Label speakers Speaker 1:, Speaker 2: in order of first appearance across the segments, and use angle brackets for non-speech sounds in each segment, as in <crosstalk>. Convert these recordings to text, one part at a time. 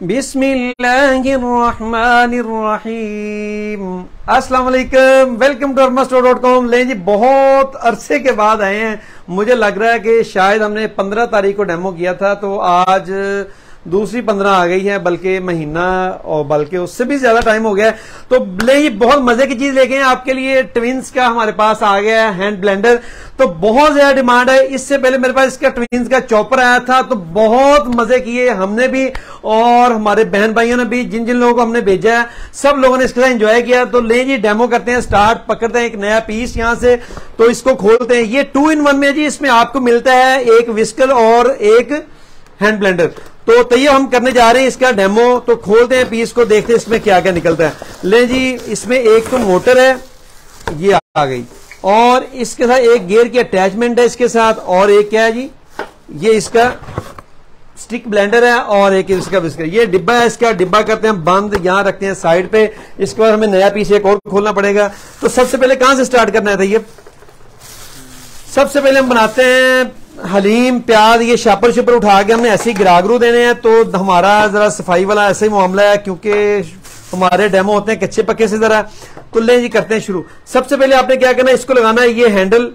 Speaker 1: बिस्मिल्लाहिर्रहमानिर्रहीम। अस्सलाम वालेकुम welcome to Armastore dot com. ले जी, बहुत अरसे के बाद आए हैं। मुझे लग रहा है कि शायद हमने पंद्रह तारीख को डेमो किया था तो आज दूसरी पंद्रह आ गई है, बल्कि महीना और बल्कि उससे भी ज़्यादा टाइम हो गया है। तो ले, ये बहुत मज़े की चीज़ लेके आपके लिए ट्विंस का हमारे पास आ गया है हैंड ब्लेंडर तो बहुत ज़्यादा डिमांड है। इससे पहले मेरे पास इसका ट्विंस का चॉपर आया था। तो बहुत मज़े किए हमने भी और हमारे बहन भाइयों ने भी, जिन जिन लोगों को हमने भेजा है, सब लोगों ने इसके एंजॉय किया। तो ले जी डेमो करते हैं स्टार्ट पकड़ते हैं एक नया पीस यहाँ से। तो इसको खोलते हैं। ये टू इन वन में जी, इसमें आपको मिलता है एक विस्कल और एक हैंड ब्लेंडर तो तैयार हम करने जा रहे हैं इसका डेमो तो खोलते हैं पीस को, देखते हैं इसमें क्या क्या निकलता है। ले जी, इसमें एक तो मोटर है, ये आ गई। और इसके साथ एक गियर की अटैचमेंट है इसके साथ, और एक क्या है जी? ये इसका स्टिक ब्लेंडर है, और एक इसका बिस्कर ये डिब्बा है इसका, डिब्बा करते हैं, बंद यहाँ रखते हैं साइड पे। इसके बाद हमें नया पीस एक और खोलना पड़ेगा। तो सबसे पहले कहाँ से स्टार्ट करना है ये सबसे पहले हम बनाते हैं हलीम, प्याज, ये शापर शुपर उठा के हमने ऐसे ही गिरागरू देने हैं तो हमारा जरा सफ़ाई वाला ऐसा ही मामला है, क्योंकि हमारे डेमो होते हैं कच्चे पक्के से जरा। तो ले जी, करते हैं शुरू। सबसे पहले आपने क्या करना है, इसको लगाना है, ये हैंडल।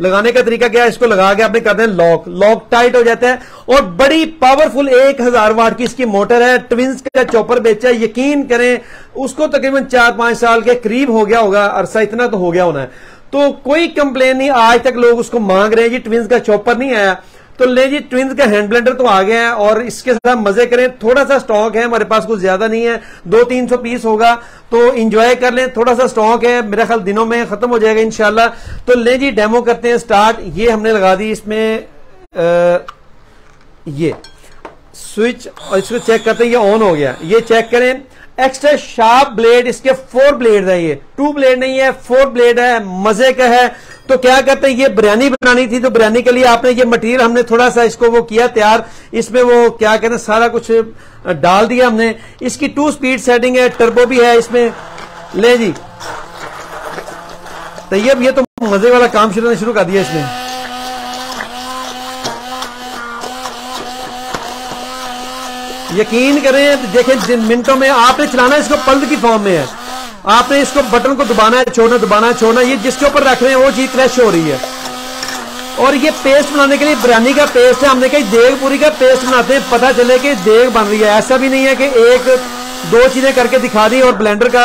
Speaker 1: लगाने का तरीका क्या है, इसको लगा के आपने करते हैं लॉक। लॉक टाइट हो जाता है, और बड़ी पावरफुल एक हज़ार वाट की इसकी मोटर है, ट्विंस का चॉपर बेचा है, यकीन करें, उसको तकरीबन चार पाँच साल के करीब हो गया होगा, अरसा इतना तो हो गया होना है। तो कोई कंप्लेन नहीं आज तक लोग उसको मांग रहे हैं। जी ट्विंस का चॉपर नहीं आया। तो ले जी ट्विंस का हैंड ब्लेंडर तो आ गया है और इसके साथ मज़े करें। थोड़ा सा स्टॉक है हमारे पास कुछ ज़्यादा नहीं है। दो तीन सौ पीस होगा तो इंजॉय कर लें। थोड़ा सा स्टॉक है मेरा ख्याल दिनों में खत्म हो जाएगा इनशाला तो ले जी डेमो करते हैं स्टार्ट ये हमने लगा दी इसमें आ, ये। स्विच, और इसको चेक करते हैं, ये ऑन हो गया। ये चेक करें। एक्स्ट्रा शार्प ब्लेड इसके फोर ब्लेड है ये। टू ब्लेड नहीं है फोर ब्लेड है, मज़े का है। तो क्या करते हैं, ये बिरयानी बनानी थी तो बिरयानी के लिए आपने ये मटेरियल हमने थोड़ा सा इसको वो किया तैयार। इसमें वो क्या कहते हैं, सारा कुछ डाल दिया हमने। इसकी टू स्पीड सेटिंग है टर्बो भी है इसमें। ले जी। तो ये तो मज़े वाला काम शुरू शुरू कर दिया इसने। यकीन करें, देखें मिनटों में आपने चलाना इसको पल्द की फॉर्म में है। आपने इसको बटन को दबाना है, छोड़ना, दबाना छोड़ना ये जिसके ऊपर रख रहे हैं, वो चीज़ क्रैश हो रही है। और ये पेस्ट बनाने के लिए बिरयानी का पेस्ट है, हमने कही देग पूरी का पेस्ट बनाते हैं, पता चले कि देग बन रही है। ऐसा भी नहीं है कि एक, दो चीज़ें करके दिखा दी और ब्लेंडर का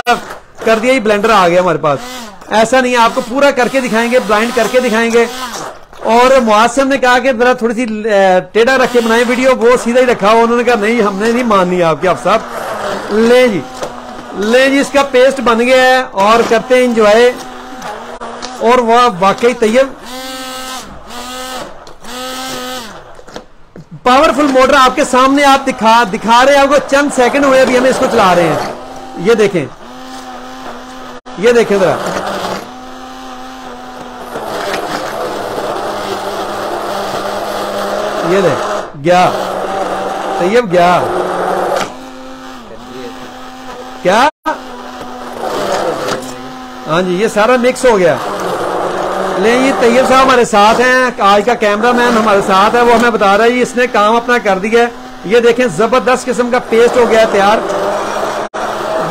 Speaker 1: कर दिया ही ब्लेंडर आ गया हमारे पास। ऐसा नहीं है, आपको पूरा करके दिखाएँगे ब्लाइंड करके दिखाएँगे। और मुआसम ने कहा कि जरा थोड़ी सी टेढ़ा रखे बनाए वीडियो, वो सीधा ही रखा, उन्होंने कहा, नहीं, हमने नहीं माननी आपकी, आप साहब। ले जी ले जी, इसका पेस्ट बन गया है और करते हैं इंजॉय और वह वाकई तैयब। पावरफुल मोटर आपके सामने आप दिखा दिखा रहे हैं, आपको चंद सेकंड हुए, अभी हमें इसको चला रहे हैं। ये देखें। ये देखें जरा। ये दे गया तैयब गया क्या? हाँ जी, ये सारा मिक्स हो गया। ले, ये तैयब साहब हमारे साथ हैं, आज का कैमरा मैन हमारे साथ है, वो हमें बता रहा है इसने काम अपना कर दिया है। ये देखें, ज़बरदस्त किस्म का पेस्ट हो गया तैयार।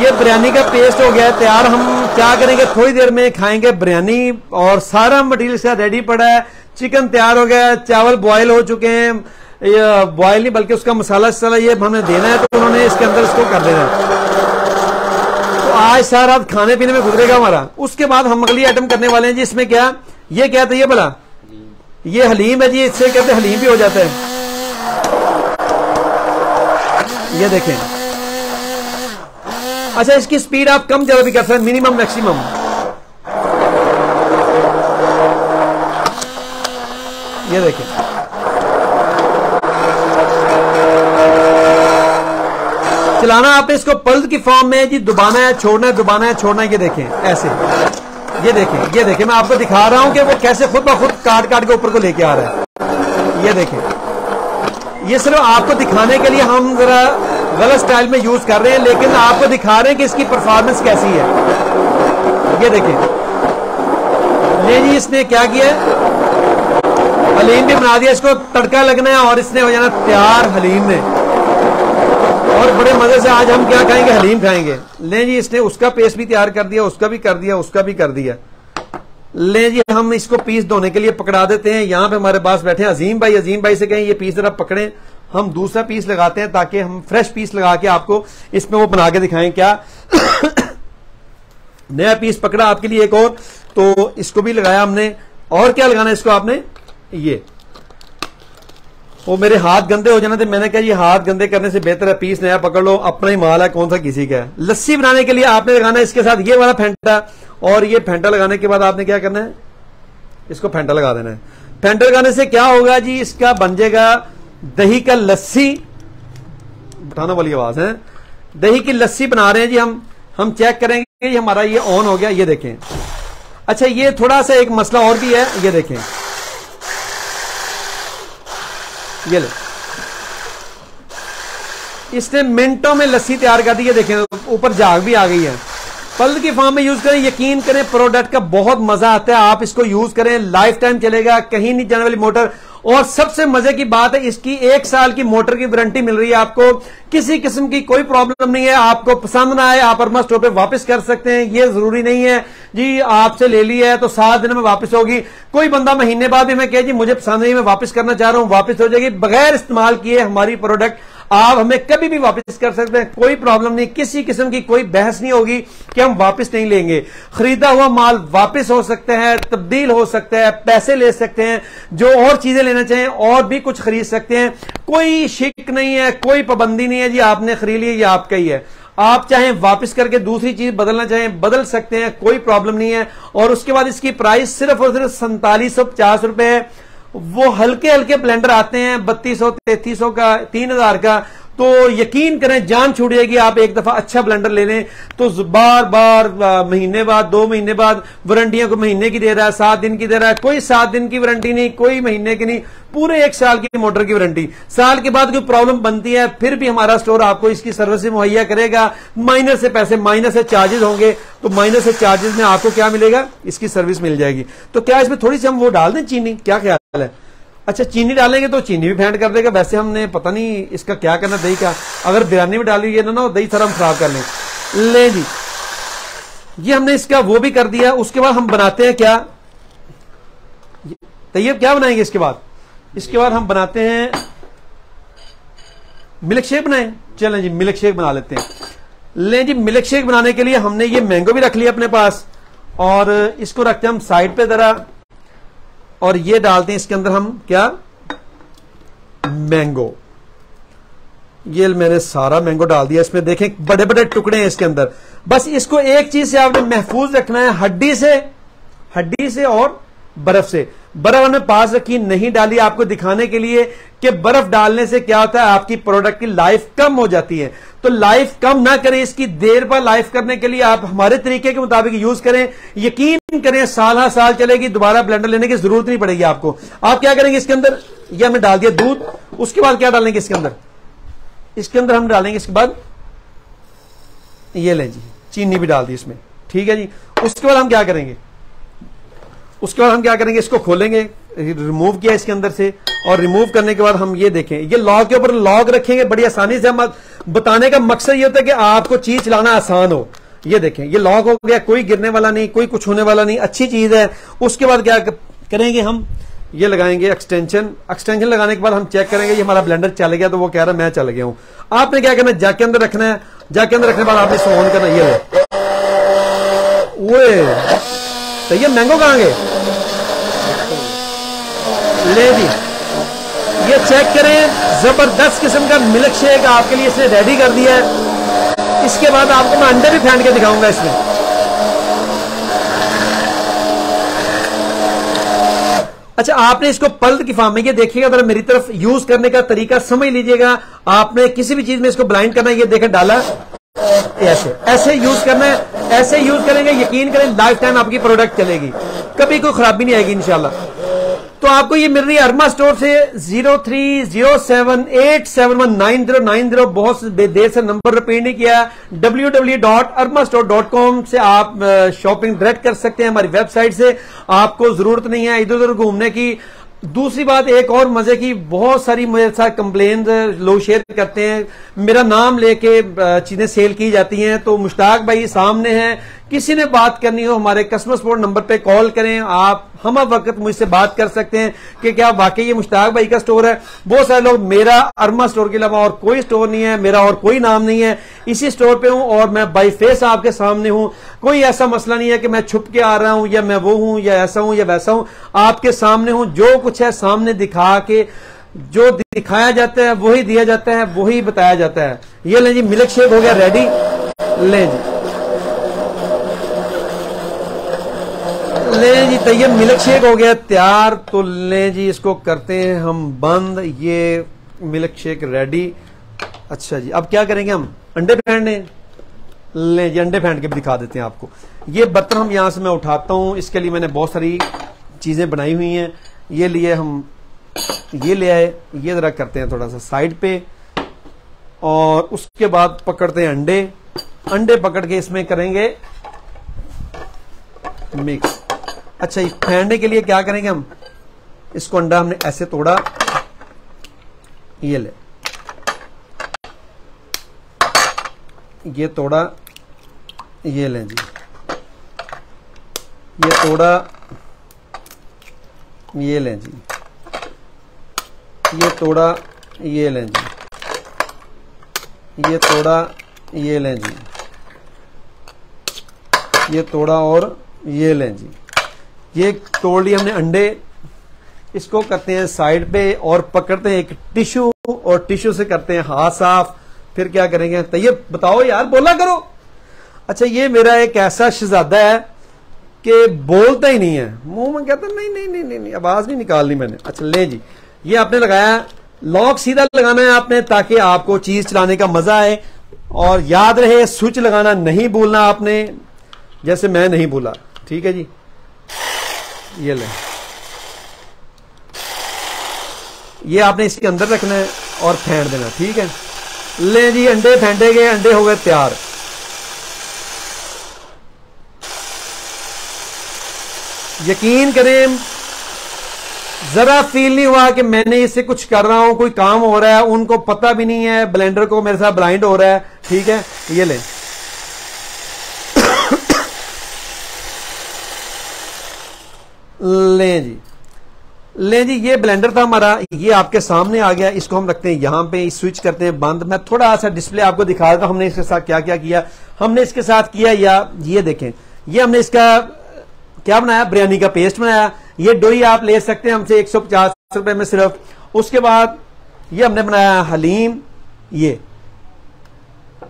Speaker 1: ये बिरयानी का पेस्ट हो गया है, तैयार। हम क्या करेंगे, थोड़ी देर में खाएँगे बिरयानी और सारा मटेरियल रेडी पड़ा है। चिकन तैयार हो गया, चावल बॉयल हो चुके हैं। ये बॉयल नहीं, बल्कि उसका मसाला सला ये हमें देना है तो उन्होंने इसके अंदर इसको कर देना है। तो आज सारा रात खाने पीने में गुजरेगा हमारा। उसके बाद हम अगली आइटम करने वाले हैं जी, इसमें क्या? ये क्या था ये बोला? ये हलीम है जी, इससे कहते हलीम भी हो जाता है। ये देखें। अच्छा इसकी स्पीड आप कम ज़्यादा भी कर सकते हैं मिनिमम मैक्सिमम ये देखें चलाना आपने इसको, पल्स की फॉर्म में जी, दुबाना है, छोड़ना है, दुबाना है, छोड़ना है, ये देखें ऐसे। ये देखें ये देखें मैं आपको दिखा रहा हूँ कि वो कैसे खुद ब खुद काट काट के ऊपर को लेके आ रहा है। ये देखें ये सिर्फ़ आपको दिखाने के लिए हम जरा गलत स्टाइल में यूज़ कर रहे हैं, लेकिन आपको दिखा रहे हैं कि इसकी परफॉर्मेंस कैसी है। ये देखें ये जी, इसने क्या किया हलीम भी बना दिया, इसको तड़का लगना है और इसने हो जाना तैयार हलीम में और बड़े मज़े से आज हम क्या खाएँगे? हलीम खाएँगे। ले जी, इसने उसका पेस्ट भी तैयार कर दिया, उसका भी कर दिया, उसका भी कर दिया। ले जी, हम इसको पीस धोने के लिए पकड़ा देते हैं। यहाँ पे हमारे पास बैठे हैं अजीम भाई। अजीम भाई से कहें, ये पीस जरा पकड़े। हम दूसरा पीस लगाते हैं ताकि हम फ्रेश पीस लगा के आपको इसमें वो बना के दिखाएँ क्या। <coughs> नया पीस पकड़ा आपके लिए एक और। तो इसको भी लगाया हमने। और क्या लगाना है इसको आपने? ये। वो मेरे हाथ गंदे हो जाने थे मैंने कहा ये हाथ गंदे करने से बेहतर है, पीस नया पकड़ लो, अपना ही माल है, कौन सा किसी का है? लस्सी बनाने के लिए आपने लगाना है, इसके साथ ये वाला फेंटा, और ये फेंटा लगाने के बाद आपने क्या करना है? इसको फेंटा लगा देना है। फेंटा लगाने से क्या होगा जी, इसका बन जाएगा दही का लस्सी। उठाना वाली आवाज़ है। दही की लस्सी बना रहे हैं जी हम हम चेक करेंगे हमारा ये ऑन हो गया, ये देखें। अच्छा ये थोड़ा सा एक मसला और भी है, ये देखें। ये लो। इसने मिनटों में लस्सी तैयार कर दी है देखें, ऊपर जाग भी आ गई है। पल्द की फॉर्म में यूज़ करें, यकीन करें प्रोडक्ट का बहुत मज़ा आता है। आप इसको यूज़ करें लाइफ टाइम चलेगा, कहीं नहीं जाने वाली मोटर और सबसे मज़े की बात है, इसकी एक साल की मोटर की वारंटी मिल रही है आपको। किसी किस्म की कोई प्रॉब्लम नहीं है, आपको पसंद ना आए, आप अरमा स्टोर पे वापस कर सकते हैं, ये ज़रूरी नहीं है। जी, आपसे ले लिया है तो सात दिन में वापस होगी। कोई बंदा महीने बाद भी मैं कह, जी, मुझे पसंद नहीं, मैं वापस करना चाह रहा हूँ, वापस हो जाएगी। बगैर इस्तेमाल किए हमारी प्रोडक्ट आप हमें कभी भी वापस कर सकते हैं। कोई प्रॉब्लम नहीं, किसी किस्म की कोई बहस नहीं होगी कि हम वापस नहीं लेंगे। खरीदा हुआ माल वापस हो सकता है, तब्दील हो सकता है, पैसे ले सकते हैं, जो और चीज़ें लेना चाहें, और भी कुछ खरीद सकते हैं। कोई शिक नहीं है, कोई पाबंदी नहीं है, जी आपने खरीद लिया ये आपका ही है। आप चाहें वापस करके दूसरी चीज़ बदलना चाहें, बदल सकते हैं, कोई प्रॉब्लम नहीं है। और उसके बाद इसकी प्राइस सिर्फ़ और सिर्फ़ सैंतालीस सौ पचास रुपए है। वो हल्के हल्के ब्लेंडर आते हैं बत्तीस सौ तैतीस सौ का तीन हज़ार का तो यकीन करें, जान छूटेगी आप एक दफ़ा अच्छा ब्लेंडर ले लें। तो बार बार महीने बाद, दो महीने बाद वारंटियाँ को महीने की दे रहा है, सात दिन की दे रहा है, कोई सात दिन की वारंटी नहीं, कोई महीने की नहीं, पूरे एक साल की मोटर की वारंटी साल के बाद कोई प्रॉब्लम बनती है, फिर भी हमारा स्टोर आपको इसकी सर्विस मुहैया करेगा। माइनस से पैसे माइनस से चार्जेस होंगे तो माइनस से चार्जेस में आपको क्या मिलेगा? इसकी सर्विस मिल जाएगी। तो क्या इसमें थोड़ी सी हम वो डाल दें चीनी? क्या ख्याल है? अच्छा चीनी डालेंगे तो चीनी भी फेंट कर देगा। वैसे हमने पता नहीं इसका क्या करना, दही का। अगर बिरयानी में डाली ना ना दही सारा हम खराब कर लें ले। जी ये हमने इसका वो भी कर दिया। उसके बाद हम बनाते हैं क्या? तैयब, क्या बनाएँगे इसके बाद? इसके बाद हम बनाते हैं मिल्क शेक बनाए। चलें जी, मिल्क शेक बना लेते हैं। ले जी, मिल्क शेक बनाने के लिए हमने ये मैंगो भी रख लिया अपने पास। और इसको रखते हैं हम साइड पे जरा। और ये डालते हैं इसके अंदर हम क्या? मैंगो। ये मैंने सारा मैंगो डाल दिया। इसमें देखें बड़े बड़े टुकड़े हैं इसके अंदर। बस इसको एक चीज़ से आपने महफूज रखना है, हड्डी से हड्डी से और बर्फ़ से। बर्फ़ हमने पास रखी, नहीं डाली आपको दिखाने के लिए कि बर्फ़ डालने से क्या होता है, आपकी प्रोडक्ट की लाइफ कम हो जाती है। तो लाइफ कम ना करें, इसकी देर पर लाइफ करने के लिए आप हमारे तरीके के मुताबिक यूज़ करें। यकीन करें, साल हर साल चलेगी, दोबारा ब्लेंडर लेने की ज़रूरत नहीं पड़ेगी आपको। आप क्या करेंगे इसके अंदर? यह हमने डाल दिया दूध। उसके बाद क्या डालेंगे इसके अंदर? इसके अंदर हम डालेंगे इसके बाद ये लें जी, चीनी भी डाल दी इसमें। ठीक है जी? उसके बाद हम क्या करेंगे? उसके बाद हम क्या करेंगे? इसको खोलेंगे रिमूव किया इसके अंदर से, और रिमूव करने के बाद हम ये देखें। ये लॉग के ऊपर लॉग रखेंगे, बड़ी आसानी से हम बताने का मकसद ये होता है कि आपको चीज़ चलाना आसान हो। ये देखें, ये लॉग हो गया, कोई गिरने वाला नहीं, कोई कुछ होने वाला नहीं, अच्छी चीज़ है। उसके बाद क्या करेंगे हम? ये लगाएँगे एक्सटेंशन एक्सटेंशन लगाने के बाद हम चेक करेंगे, ये हमारा ब्लेंडर चल गया तो वो कह रहा है, मैं चल गया हूँ। आपने क्या करना है? जैक के अंदर रखना है। जैक के अंदर रखने के बाद आपने इसको ऑन करना ये वो तो ये मैंगो कहाँ गए? ले जी ये चेक करें, ज़बरदस्त किस्म का मिल्क शेक आपके लिए इसने रेडी कर दिया है। इसके बाद आपको मैं अंडे भी फेंट के दिखाऊँगा इसमें। अच्छा आपने इसको पल्द की फॉर्म में, ये देखिएगा अगर मेरी तरफ़ यूज़ करने का तरीका समझ लीजिएगा। आपने किसी भी चीज़ में इसको ब्लाइंड करना ये देखें, डाला। ऐसे ऐसे यूज़ करना है, ऐसे यूज़ करेंगे, यकीन करें लाइफ टाइम आपकी प्रोडक्ट चलेगी। कभी कोई खराबी नहीं आएगी, इंशाल्लाह। तो आपको ये मिल रही है अरमा स्टोर से zero three zero seven eight seven one nine zero nine zero. बहुत देर से नंबर रिपीट नहीं किया। W W dot Arma store dot com से आप शॉपिंग डायरेक्ट कर सकते हैं हमारी वेबसाइट से। आपको ज़रूरत नहीं है इधर उधर घूमने की। दूसरी बात, एक और मज़े की, बहुत सारी मेरे साथ कंप्लेन लोग शेयर करते हैं। मेरा नाम लेके चीज़ें सेल की जाती हैं। तो मुश्ताक भाई सामने हैं। किसी ने बात करनी हो, हमारे कस्टमर सपोर्ट नंबर पे कॉल करें, आप, हम वक्त मुझसे बात कर सकते हैं कि क्या वाकई ये मुश्ताक भाई का स्टोर है। बहुत सारे लोग, मेरा अरमा स्टोर के अलावा और कोई स्टोर नहीं है, मेरा और कोई नाम नहीं है। इसी स्टोर पे हूँ और मैं बाई फेस आपके सामने हूँ। कोई ऐसा मसला नहीं है कि मैं छुप के आ रहा हूँ, या मैं वो हूँ, या ऐसा हूँ, या वैसा हूँ। आपके सामने हूँ, जो कुछ है सामने दिखा के, जो दिखाया जाता है, वही दिया जाता है, वही बताया जाता है। ये लें जी मिल्क शेक हो गया रेडी लें जी। ले जी, तैयब मिल्क शेक हो गया, तैयार तो ले जी, इसको करते हैं हम बंद, ये मिल्क शेक रेडी अच्छा जी, अब क्या करेंगे हम? अंडे फेंटने। ले जी, अंडे फेंट के भी दिखा देते हैं आपको। ये बर्तन हम यहाँ से मैं उठाता हूँ, इसके लिए मैंने बहुत सारी चीज़ें बनाई हुई हैं। ये लिए हम, ये ले आए, ये जरा करते हैं थोड़ा सा साइड पे, और उसके बाद पकड़ते हैं अंडे। अंडे पकड़ के इसमें करेंगे मिक्स। अच्छा फेंटने के लिए क्या करेंगे हम? इसको अंडा हमने ऐसे तोड़ा। ये ले। ये तोड़ा, ये लें जी। ये तोड़ा, ये लें जी। ये तोड़ा, ये लें जी। ये तोड़ा, ये लें जी। ये तोड़ा और ये लें जी। ये तोड़ लिए हमने अंडे। इसको करते हैं साइड पे और पकड़ते हैं एक टिश्यू और टिश्यू से करते हैं हाथ साफ़। फिर क्या करेंगे? तो ये बताओ यार बोला करो। अच्छा ये मेरा एक ऐसा शहजादा है कि बोलता ही नहीं है। मुँह में कहता नहीं नहीं नहीं नहीं, नहीं आवाज़ नहीं निकालनी मैंने। अच्छा ले जी ये आपने लगाया। लॉक सीधा लगाना है आपने ताकि आपको चीज़ चलाने का मज़ा आए। और याद रहे स्विच लगाना नहीं भूलना आपने जैसे मैं नहीं भूला। ठीक है जी? ये ले। ये आपने इसके अंदर रखना है और फेंट देना, ठीक है? ले जी, अंडे फेंटे गए, अंडे हो गए तैयार। यकीन करें, जरा फील नहीं हुआ कि मैंने इससे कुछ कर रहा हूँ, कोई काम हो रहा है, उनको पता भी नहीं है ब्लेंडर को मेरे साथ ब्लाइंड हो रहा है, ठीक है? ये ले। ले जी। ले जी, ये ब्लेंडर था हमारा, ये आपके सामने आ गया, इसको हम रखते हैं यहाँ पे स्विच करते हैं बंद। मैं थोड़ा सा डिस्प्ले आपको दिखा देता हमने इसके साथ क्या क्या किया हमने इसके साथ किया या ये देखें, ये हमने इसका, क्या बनाया, बिरयानी का पेस्ट बनाया। ये डोई आप ले सकते हैं हमसे एक सौ पचास रुपए में सिर्फ़। उसके बाद ये हमने बनाया हलीम ये।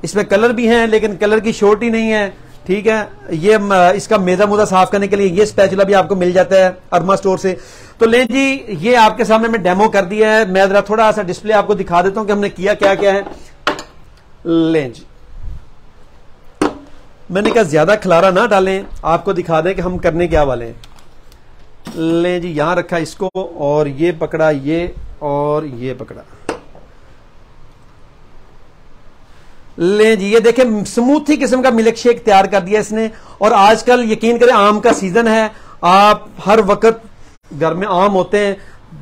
Speaker 1: इसमें कलर भी हैं, लेकिन कलर की शोर्ट ही नहीं है। ठीक है? ये इसका मेजा मुदा साफ़ करने के लिए ये स्पेचुला भी आपको मिल जाता है अरमा स्टोर से। तो लें जी, ये आपके सामने मैं डेमो कर दिया है। मैं जरा थोड़ा सा डिस्प्ले आपको दिखा देता हूँ कि हमने किया क्या क्या है। लें जी। मैंने कहा ज़्यादा खिलारा ना डालें। आपको दिखा दें कि हम करने क्या वाले हैं। लें जी, यहाँ रखा इसको, और ये पकड़ा, ये, और ये पकड़ा। ले जी। ये देखे, स्मूथी किस्म का मिल्क शेक तैयार कर दिया इसने। और आजकल यकीन करें, आम का सीज़न है। आप हर वक्त घर में आम होते हैं।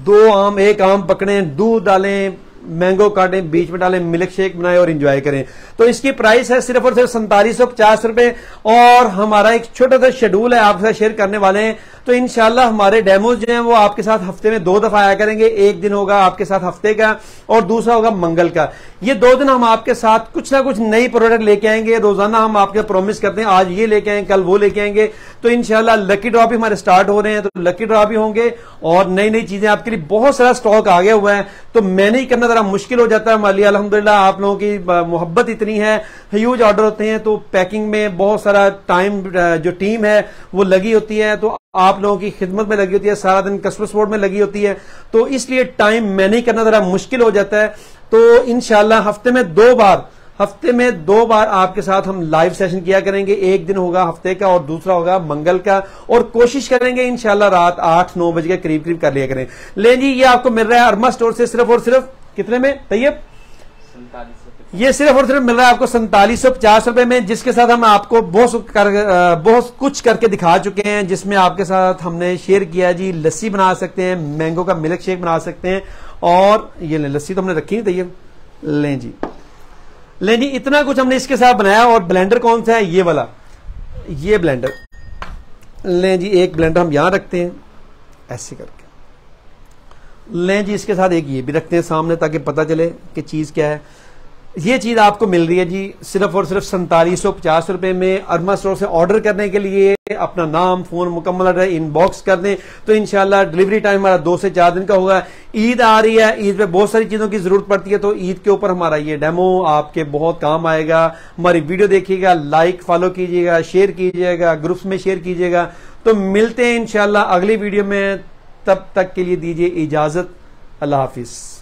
Speaker 1: दो आम, एक आम पकड़े, दूध डालें, मैंगो काटें, बीच में डालें, मिल्क शेक बनाए और इंजॉय करें। तो इसकी प्राइस है सिर्फ़ और सिर्फ़ सैंतालीस सौ पचास रुपए। और हमारा एक छोटा सा शेड्यूल है आपके साथ शेयर करने वाले हैं। तो इनशाला हमारे डेमोज जो हैं वो आपके साथ हफ़्ते में दो दफ़ा आया करेंगे। एक दिन होगा आपके साथ हफ़्ते का और दूसरा होगा मंगल का। ये दो दिन हम आपके साथ कुछ ना कुछ नई प्रोडक्ट लेके आएँगे। रोज़ाना हम आपके प्रॉमिस करते हैं, आज ये लेके आएँगे, कल वो लेके आएँगे। तो इनशाला लकी ड्रॉ भी हमारे स्टार्ट हो रहे हैं तो लकी ड्रॉ भी होंगे और नई नई चीज़ें आपके लिए बहुत सारा स्टॉक आ गया हुआ है। तो मैंने ही करना जरा मुश्किल हो जाता है माली अलहमदिल्ला आप लोगों की मोहब्बत इतनी है। ह्यूज ऑर्डर होते हैं तो पैकिंग में बहुत सारा टाइम जो टीम है, वो लगी होती है तो आप लोगों की खिदमत में लगी होती है, सारा दिन कस्टमर सपोर्ट में लगी होती है तो इसलिए टाइम मैनेज करना जरा मुश्किल हो जाता है। तो इनशाला हफ़्ते में दो बार, हफ़्ते में दो बार आपके साथ हम लाइव सेशन किया करेंगे। एक दिन होगा हफ़्ते का और दूसरा होगा मंगल का, और कोशिश करेंगे इनशाला रात आठ, नौ बजे के करीब करीब कर लिया करें। ले जी, ये आपको मिल रहा है अरमा स्टोर से सिर्फ़ और सिर्फ़ कितने में? तैयब? ये सिर्फ़ और सिर्फ़ मिल रहा है आपको सैतालीस सौ पचास रुपए में जिसके साथ हम आपको बहुत कर, बहुत कुछ करके दिखा चुके हैं जिसमें आपके साथ हमने शेयर किया जी। लस्सी बना सकते हैं मैंगो का मिल्क शेक बना सकते हैं और ये लस्सी तो हमने रखी नहीं तैयार लें जी। लें जी इतना कुछ हमने इसके साथ बनाया और ब्लेंडर कौन सा है? ये वाला। ये ब्लेंडर। लें जी एक ब्लेंडर हम यहाँ रखते हैं ऐसे करके। लें जी, इसके साथ एक ये भी रखते हैं सामने ताकि पता चले कि चीज़ क्या है। ये चीज़ आपको मिल रही है जी, सिर्फ़ और सिर्फ़ सैंतालीस सौ पचास रुपए में अरमा स्टोर से ऑर्डर करने के लिए। अपना नाम, फ़ोन मुकम्मल एड्रेस इनबॉक्स कर दें तो इनशाला डिलीवरी टाइम हमारा दो से चार दिन का होगा। ईद आ रही है, ईद पे बहुत सारी चीज़ों की ज़रूरत पड़ती है तो ईद के ऊपर हमारा ये डेमो आपके बहुत काम आएगा। हमारी वीडियो देखिएगा लाइक फॉलो कीजिएगा शेयर कीजिएगा ग्रुप्स में शेयर कीजिएगा। तो मिलते हैं इनशाला अगली वीडियो में। तब तक के लिए दीजिए इजाज़त अल्लाह हाफिज़।